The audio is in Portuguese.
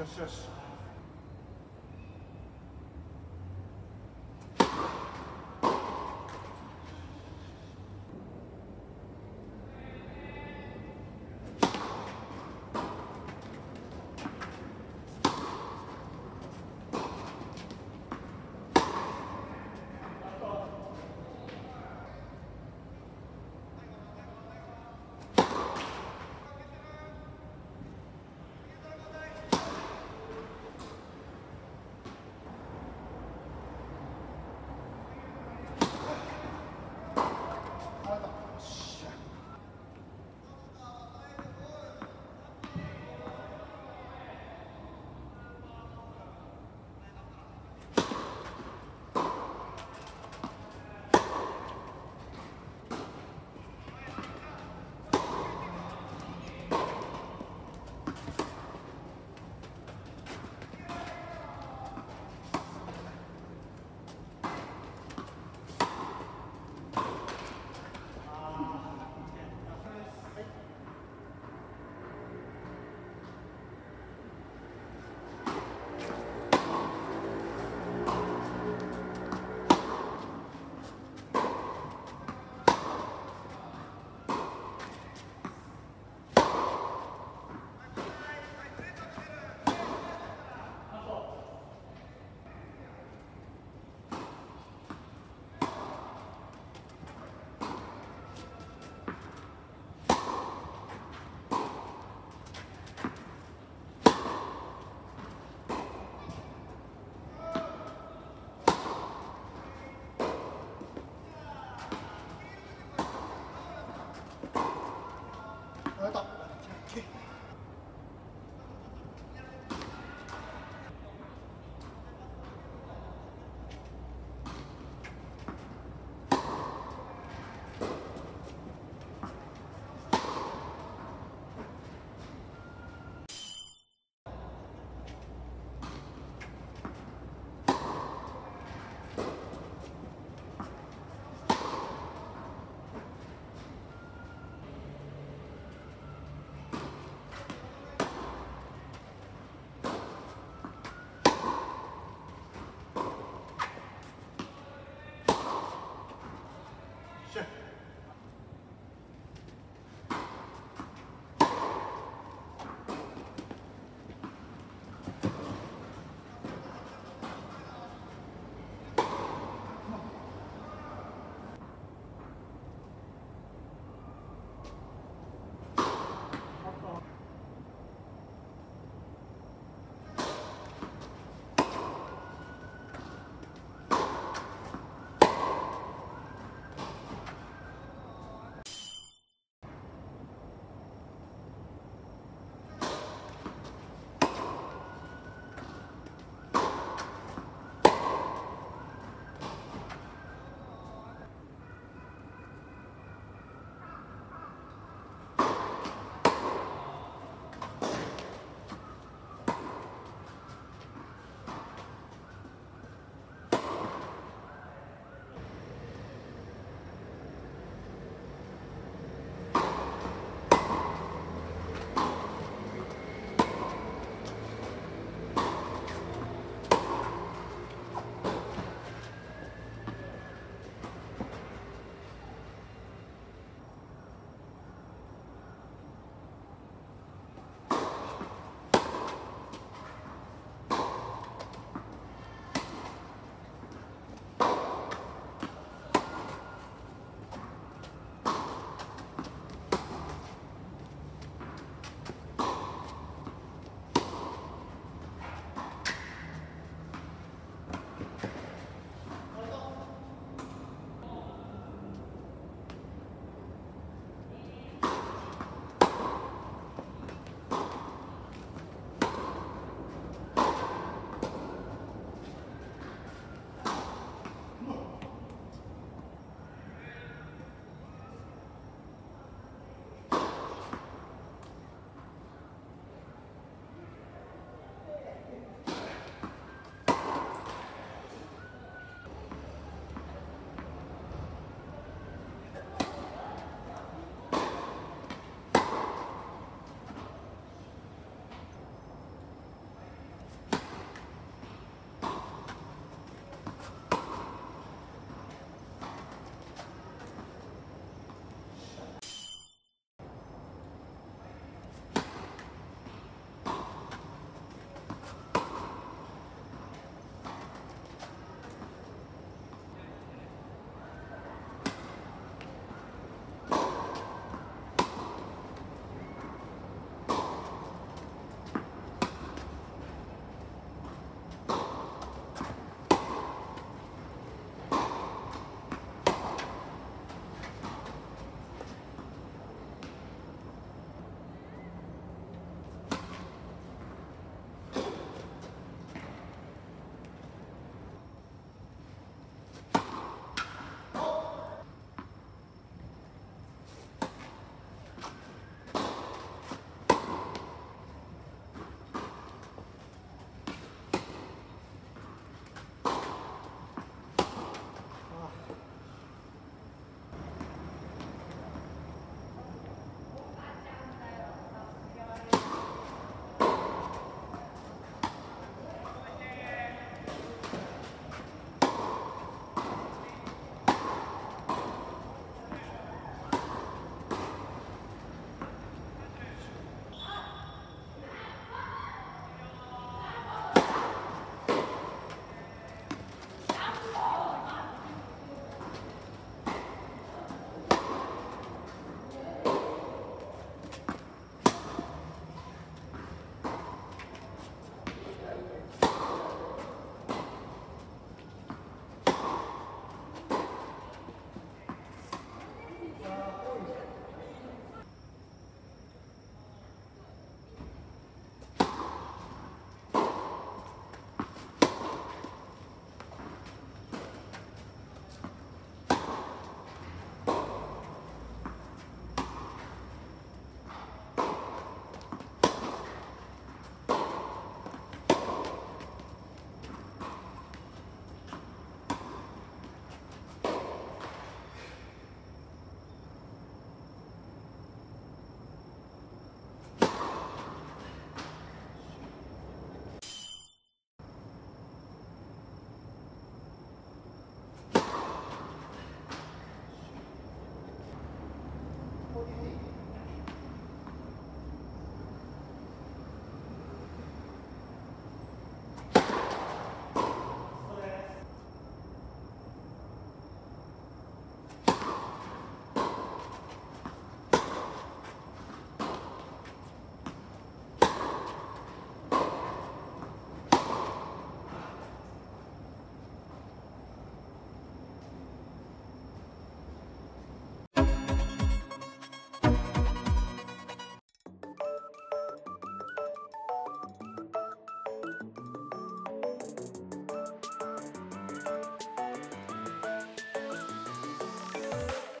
yes, yes.